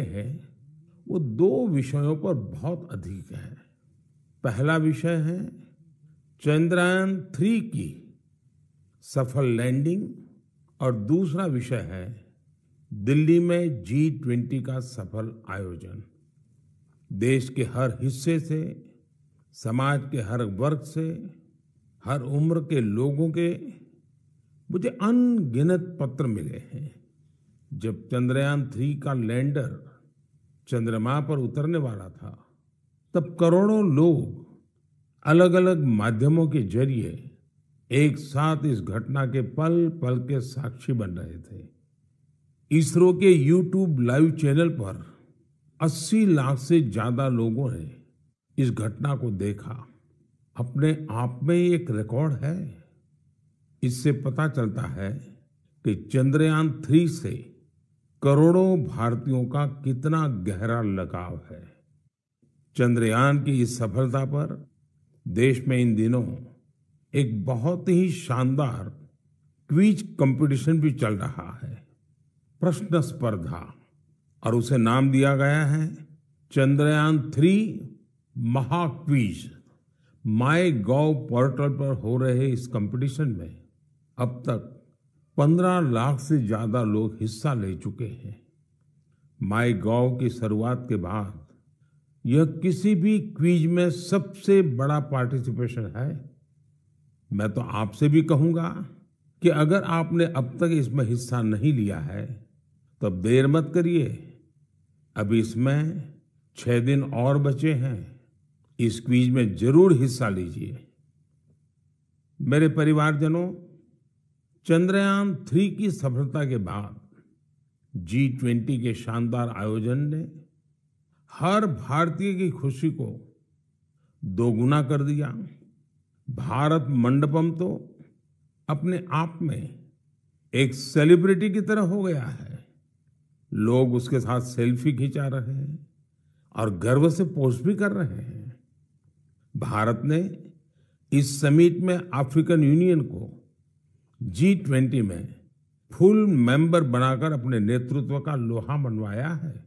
हैं, वो दो विषयों पर बहुत अधिक है। पहला विषय है चंद्रयान थ्री की सफल लैंडिंग और दूसरा विषय है दिल्ली में जी ट्वेंटी का सफल आयोजन। देश के हर हिस्से से, समाज के हर वर्ग से, हर उम्र के लोगों के मुझे अनगिनत पत्र मिले हैं। जब चंद्रयान थ्री का लैंडर चंद्रमा पर उतरने वाला था, तब करोड़ों लोग अलग अलग माध्यमों के ज़रिए एक साथ इस घटना के पल पल के साक्षी बन रहे थे। इसरो के यूट्यूब लाइव चैनल पर 80 लाख से ज़्यादा लोगों ने इस घटना को देखा। अपने आप में एक रिकॉर्ड है। इससे पता चलता है कि चंद्रयान थ्री से करोड़ों भारतीयों का कितना गहरा लगाव है। चंद्रयान की इस सफलता पर देश में इन दिनों एक बहुत ही शानदार क्विज कंपटीशन भी चल रहा है। प्रश्न स्पर्धा, और उसे नाम दिया गया है चंद्रयान थ्री महाक्विज। माई गॉव पोर्टल पर हो रहे इस कंपटीशन में अब तक 15 लाख से ज़्यादा लोग हिस्सा ले चुके हैं। माई गॉव की शुरुआत के बाद यह किसी भी क्विज में सबसे बड़ा पार्टिसिपेशन है। मैं तो आपसे भी कहूँगा कि अगर आपने अब तक इसमें हिस्सा नहीं लिया है तो देर मत करिए। अब इसमें छह दिन और बचे हैं। इस क्विज में ज़रूर हिस्सा लीजिए। मेरे परिवारजनों चंद्रयान थ्री की सफलता के बाद जी ट्वेंटी के शानदार आयोजन ने हर भारतीय की खुशी को दोगुना कर दिया। भारत मंडपम तो अपने आप में एक सेलिब्रिटी की तरह हो गया है। लोग उसके साथ सेल्फी खिंचा रहे हैं और गर्व से पोस्ट भी कर रहे हैं। भारत ने इस समिट में अफ्रीकन यूनियन को जी ट्वेंटी में फुल मेंबर बनाकर अपने नेतृत्व का लोहा मनवाया है।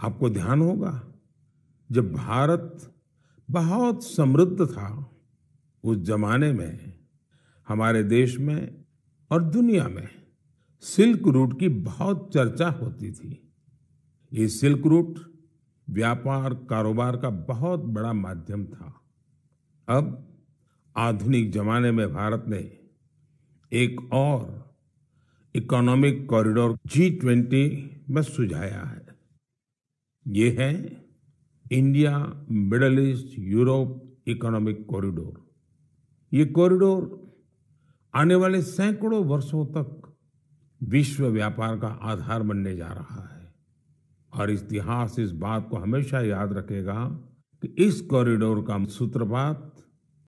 आपको ध्यान होगा, जब भारत बहुत समृद्ध था, उस जमाने में हमारे देश में और दुनिया में सिल्क रूट की बहुत चर्चा होती थी। ये सिल्क रूट व्यापार कारोबार का बहुत बड़ा माध्यम था। अब आधुनिक जमाने में भारत ने एक और इकोनॉमिक कॉरिडोर जी ट्वेंटी में सुझाया है। ये है India, Middle East, Europe economic corridor. ये कॉरिडोर आने वाले सैकड़ों वर्षों तक विश्व व्यापार का आधार बनने जा रहा है। और इतिहास इस बात को हमेशा याद रखेगा कि इस कॉरिडोर का सूत्रपात